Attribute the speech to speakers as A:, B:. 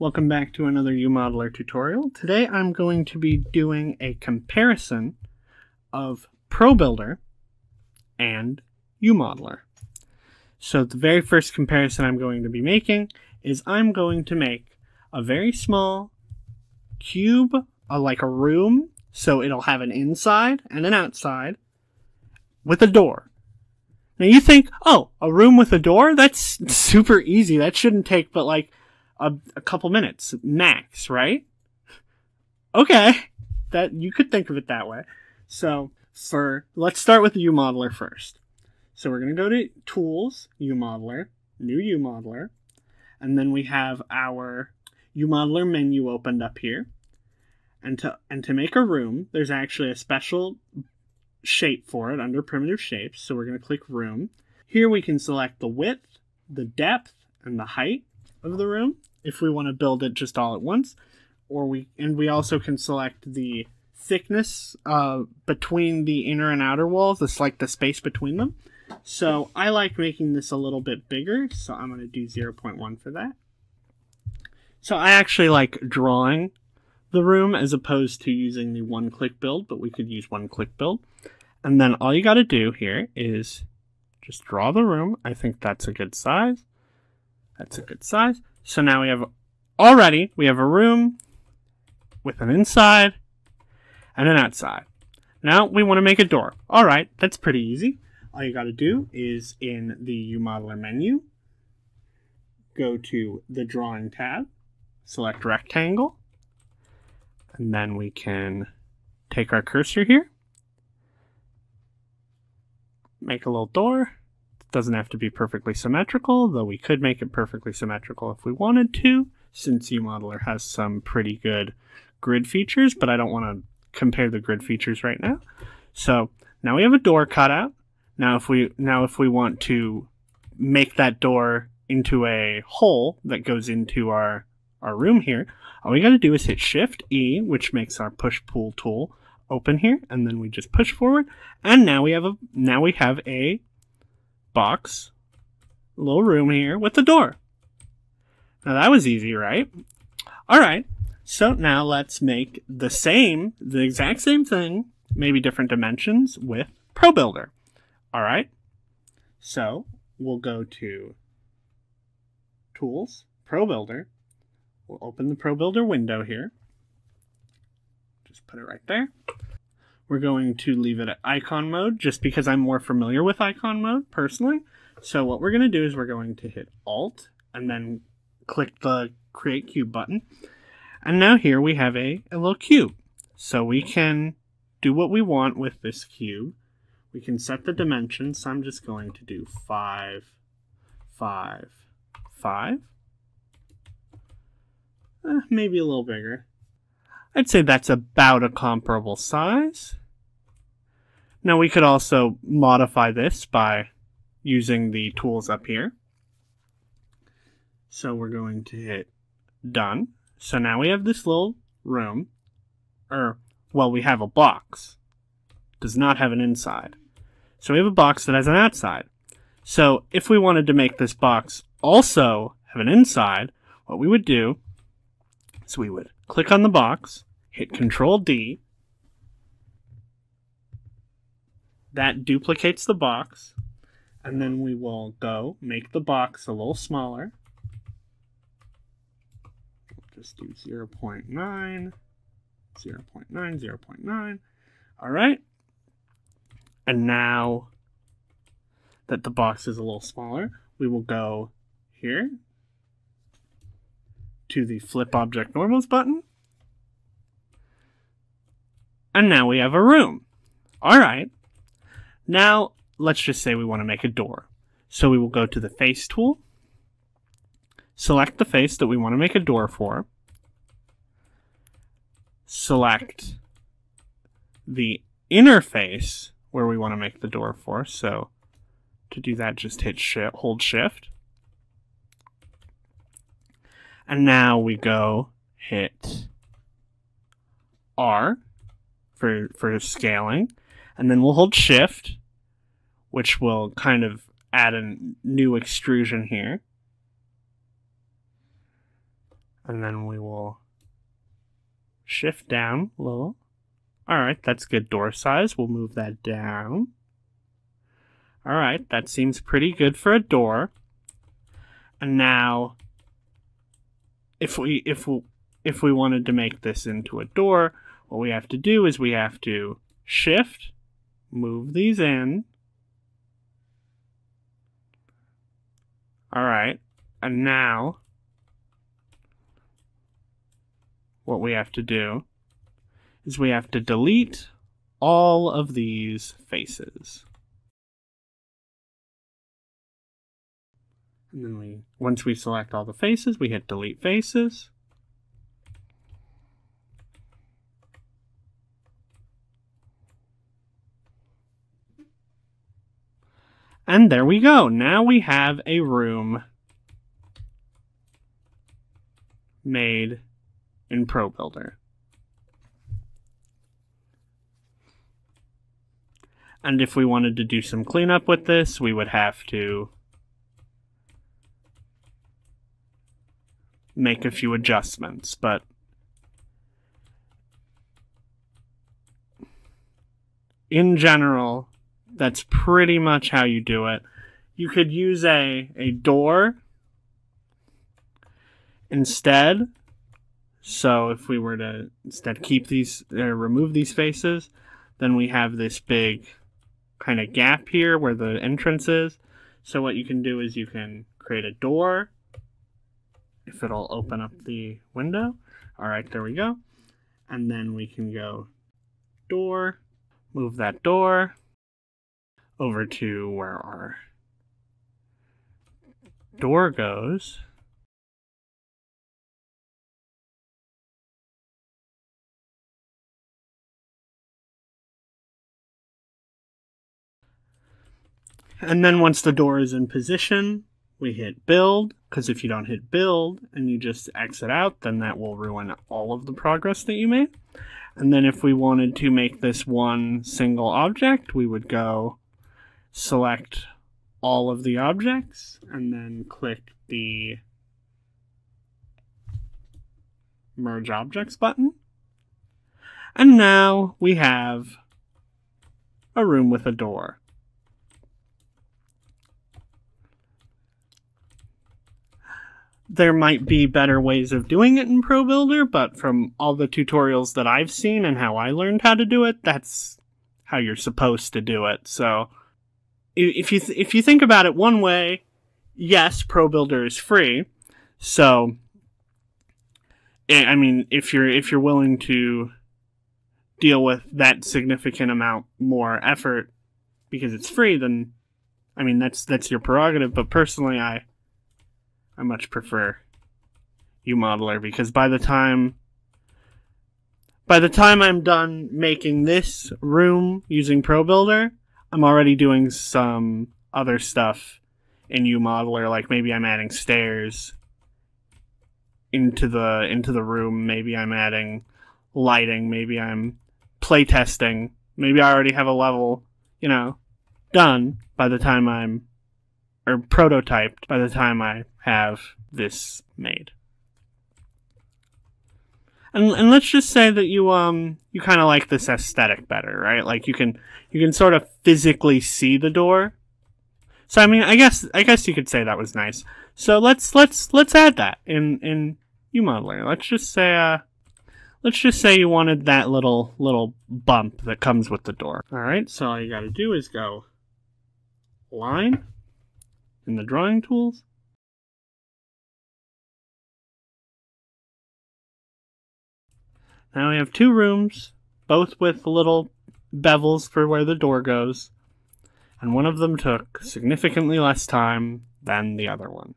A: Welcome back to another UModeler tutorial. Today I'm going to be doing a comparison of ProBuilder and UModeler. So the very first comparison I'm going to be making is I'm going to make a very small cube, uh, like a room, so it'll have an inside and an outside with a door. Now you think, oh, a room with a door? That's super easy. That shouldn't take but like a, a couple minutes max, right? Okay, that you could think of it that way. So for let's start with the UModeler first. So we're gonna go to Tools, UModeler, New UModeler, and then we have our UModeler menu opened up here. And to and to make a room, there's actually a special shape for it under primitive shapes. So we're going to click room. Here we can select the width, the depth, and the height of the room if we want to build it just all at once. Or we and we also can select the thickness uh, between the inner and outer walls. It's like the space between them. So I like making this a little bit bigger, so I'm going to do 0.1 for that. So I actually like drawing the room as opposed to using the one-click build, but we could use one-click build. And then all you got to do here is just draw the room. I think that's a good size. That's a good size. So now we have already we have a room with an inside and an outside. Now we want to make a door. All right, that's pretty easy. All you got to do is in the UModeler menu, go to the drawing tab, select rectangle, and then we can take our cursor here, make a little door. Doesn't have to be perfectly symmetrical, though we could make it perfectly symmetrical if we wanted to, since UModeler has some pretty good grid features, but I don't want to compare the grid features right now. So now we have a door cutout. Now if we now if we want to make that door into a hole that goes into our our room here, all we got to do is hit Shift E, which makes our push pull tool open here, and then we just push forward, and now we have a now we have a box, little room here with the door. Now that was easy, right? All right. So now let's make the same, the exact same thing, maybe different dimensions with ProBuilder. All right. So we'll go to Tools, ProBuilder. We'll open the ProBuilder window here. Just put it right there. We're going to leave it at icon mode just because I'm more familiar with icon mode personally. So what we're going to do is we're going to hit Alt and then click the Create Cube button. And now here we have a, a little cube. So we can do what we want with this cube. We can set the dimensions. So I'm just going to do 5, 5, 5. Eh, maybe a little bigger. I'd say that's about a comparable size. Now we could also modify this by using the tools up here. So we're going to hit done. So now we have this little room, or, well, we have a box. Does not have an inside. So we have a box that has an outside. So if we wanted to make this box also have an inside, what we would do is we would click on the box, hit Control D. That duplicates the box. And then we will go make the box a little smaller. Just do 0 0.9, 0 0.9, 0 0.9. All right. And now that the box is a little smaller, we will go here to the Flip Object Normals button. And now we have a room. All right. Now, let's just say we want to make a door. So we will go to the Face tool, select the face that we want to make a door for, select the interface where we want to make the door for. So to do that, just hit shift, hold shift. And now we go hit R for, for scaling. And then we'll hold shift, which will kind of add a new extrusion here. And then we will shift down a little. All right, that's good door size. We'll move that down. All right, that seems pretty good for a door. And now, if we if we if we wanted to make this into a door, what we have to do is we have to shift, move these in. All right, and now what we have to do is we have to delete all of these faces. And then we, once we select all the faces, we hit delete faces. And there we go. Now we have a room made in ProBuilder. And if we wanted to do some cleanup with this, we would have to make a few adjustments, but in general, that's pretty much how you do it. You could use a, a door instead. So if we were to instead keep these, uh, remove these faces, then we have this big kind of gap here where the entrance is. So what you can do is you can create a door if it'll open up the window. All right, there we go. And then we can go door, move that door over to where our door goes. And then once the door is in position, we hit build, because if you don't hit build and you just exit out, then that will ruin all of the progress that you made. And then if we wanted to make this one single object, we would go select all of the objects and then click the merge objects button. And now we have a room with a door. There might be better ways of doing it in ProBuilder, but from all the tutorials that I've seen and how I learned how to do it, that's how you're supposed to do it. So if you if you think about it one way, yes, ProBuilder is free. So eh, I mean, if you're if you're willing to deal with that significant amount more effort because it's free, then I mean that's that's your prerogative. But personally, I I much prefer uModeler because by the time by the time I'm done making this room using ProBuilder, I'm already doing some other stuff in uModeler, like maybe I'm adding stairs into the into the room, maybe I'm adding lighting, maybe I'm playtesting, maybe I already have a level, you know, done by the time I'm or prototyped by the time I have this made. And and let's just say that you um you kind of like this aesthetic better, right? Like you can you can sort of physically see the door. So I mean, I guess I guess you could say that was nice. So let's let's let's add that in in uModeler. Let's just say uh let's just say you wanted that little little bump that comes with the door. All right, so all you got to do is go line in the drawing tools. Now we have two rooms, both with little bevels for where the door goes, and one of them took significantly less time than the other one.